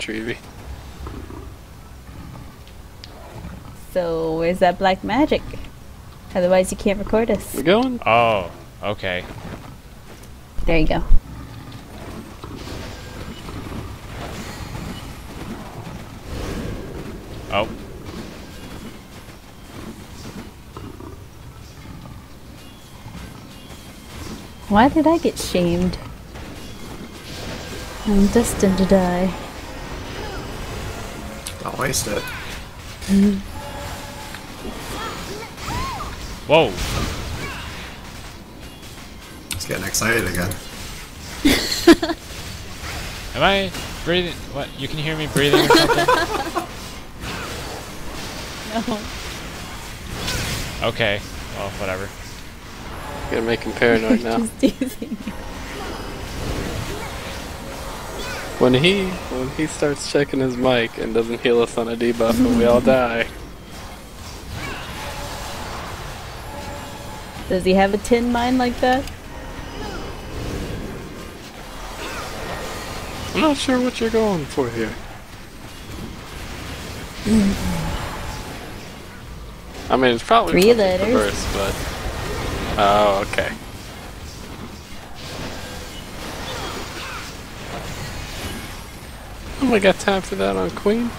Treevy. So where's that black magic? Otherwise you can't record us. We're going? Oh, okay. There you go. Oh. Why did I get shamed? I'm destined to die. Don't waste it. Whoa. It's getting excited again. Am I breathing? What? You can hear me breathing or something? No. Okay. Well, whatever. Gotta make him paranoid now. When he when he starts checking his mic and doesn't heal us on a debuff and we all die. Does he have a tin mine like that? I'm not sure what you're going for here. I mean, it's probably Three letters. reverse, but oh, okay. Oh, we got time for that on Queen.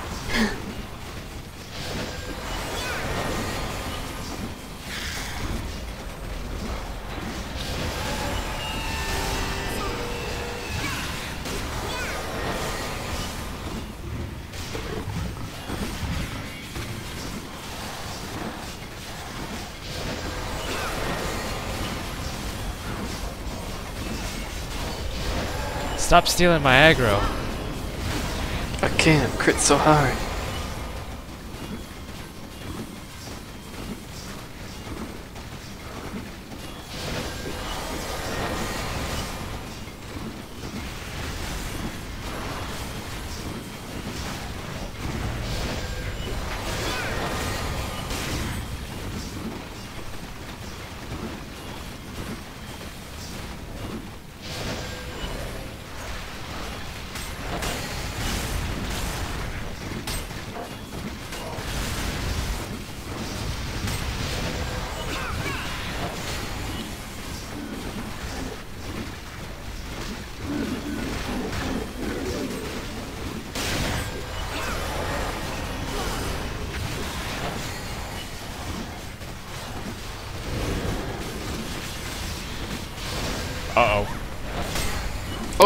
Stop stealing my aggro. I can't crit so hard.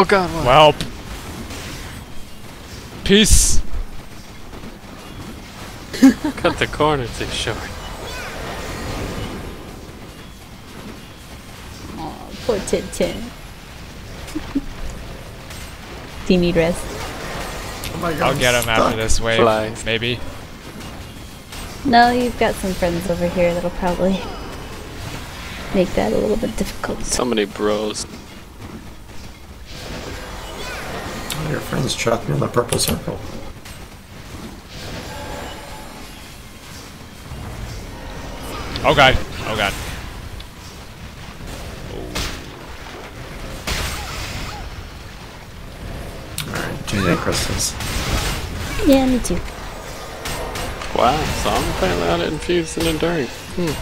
Oh God! What? Well. Peace. Cut the corner too short. Aw, poor Tin Tin. Do you need rest? Oh my god. I'll get him after this wave. Flies. Maybe. No, you've got some friends over here that'll probably make that a little bit difficult. So many bros. Your friends trapped me in the purple circle. Oh god. Oh god. Alright, JJ crystals. Yeah, me too. Wow, so I'm apparently out of infused and enduring. Hmm.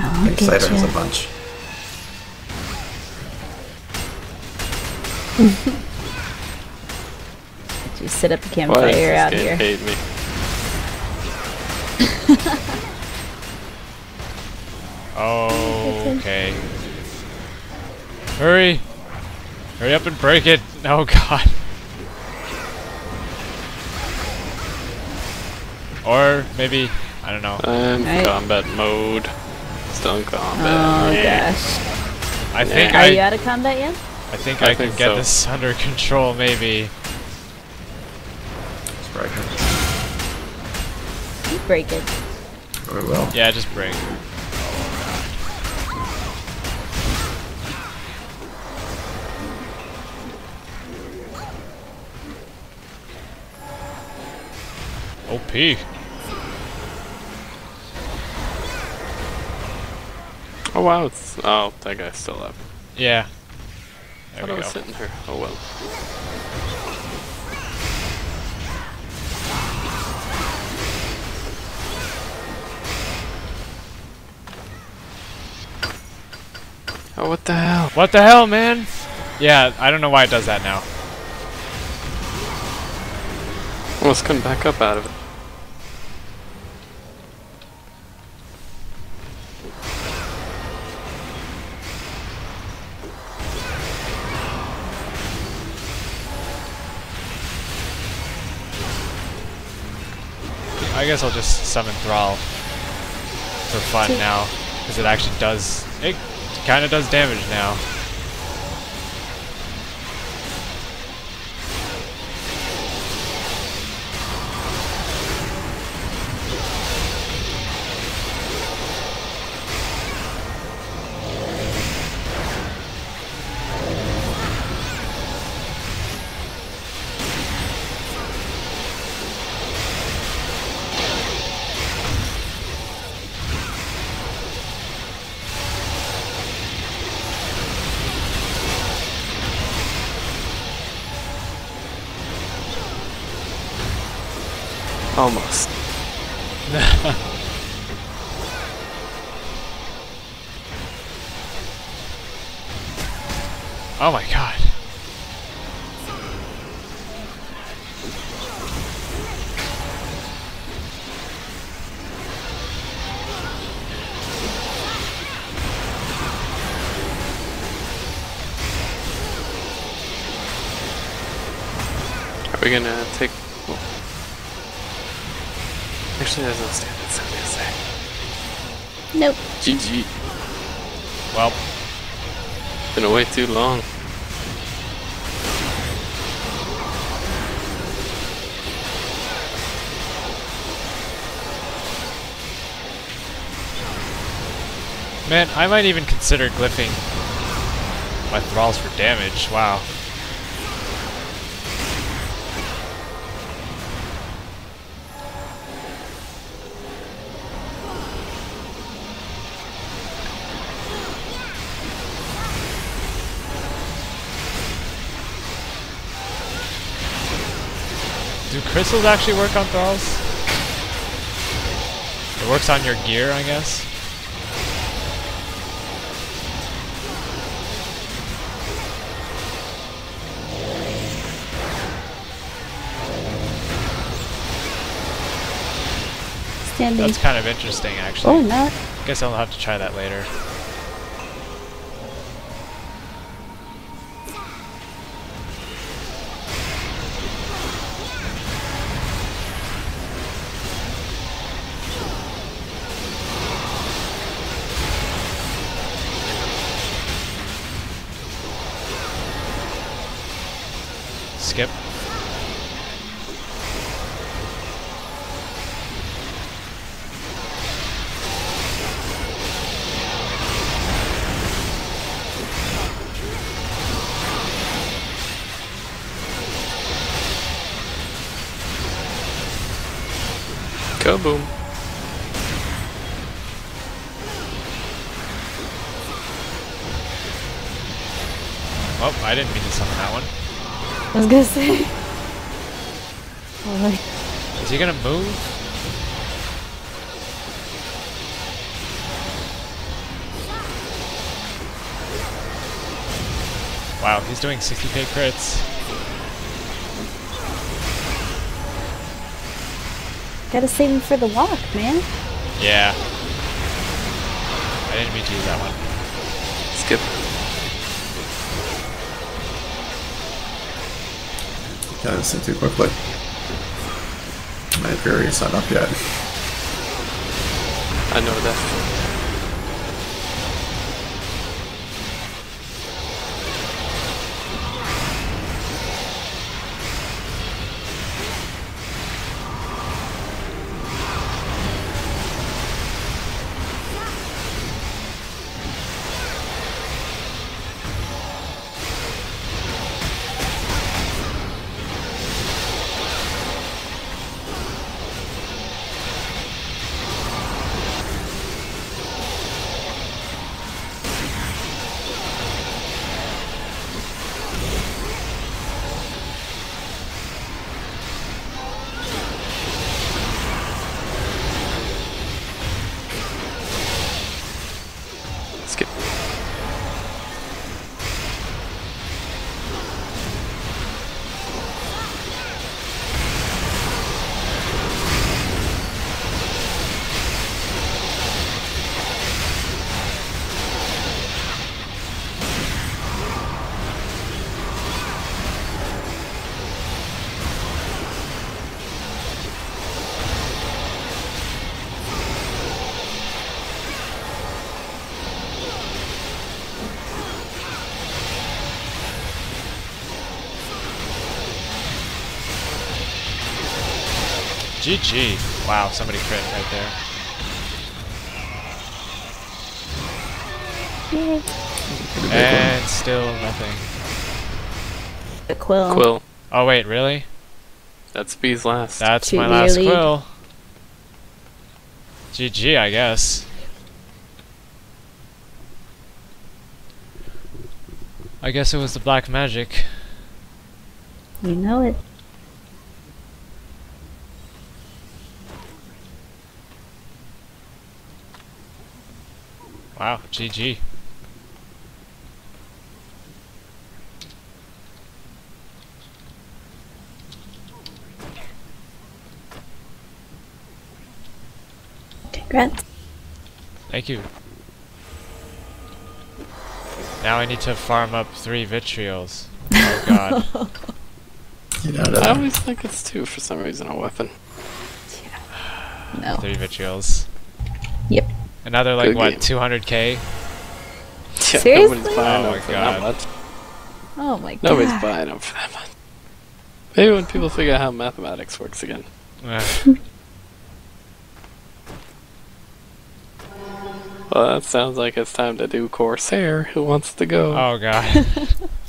I'll get Exciter has a bunch. Just set up a Why does campfire this out game here. hate me? Okay. Hurry. Hurry up and break it. Oh god. Or maybe, I don't know. I'm Right. combat mode. Still in combat. Oh Yeah. gosh. I think Are you I, out of combat yet? I think I I, can think get so. this under control maybe. Let's break it. You break it. Oh, we will. Yeah, just break. OP. Oh wow, it's oh that guy's still up. Yeah. There we I was go. hitting her. Oh well. Oh, what the hell? What the hell, man? Yeah, I don't know why it does that now. Almost couldn't back up out of it. I guess I'll just summon Thrall for fun now, because it actually does. It kind of does damage now. Almost. Oh my god. Are we gonna take? Well, Actually, there's no standard. So I'm gonna say Nope. GG. Well, Been away too long. man, I might even consider glyphing my thralls for damage. Wow. Crystals actually work on thralls? It works on your gear, I guess. Standing. That's kind of interesting, actually. Oh, not. Guess I'll have to try that later. Skip. Kaboom. Oh, I didn't mean to summon that one. I was gonna say. Oh, Is he gonna move? Wow, he's doing 60k crits. gotta save him for the walk, man. Yeah. I didn't mean to use that one. Yeah, thing too quickly. My Imperium's not up yet. I know that. GG. Wow, somebody crit right there. Yay. Pretty big And still nothing. A quill. Quill. Oh wait, really? That's B's last. That's Two my to last lead. quill. GG, I guess. I guess it was the black magic. You know it. Wow, GG. Congrats. Thank you. Now I need to farm up three vitriols. Oh god. one. Get out of I always think it's two for some reason a weapon. Yeah. No. three vitriols. Yep. Another like Good what, 200k? Seriously? Nobody's buying Oh them my for God. that much. Oh my god. Nobody's buying them for that much. Maybe when people figure out how mathematics works again. Well, that sounds like it's time to do Corsair. Who wants to go? oh god.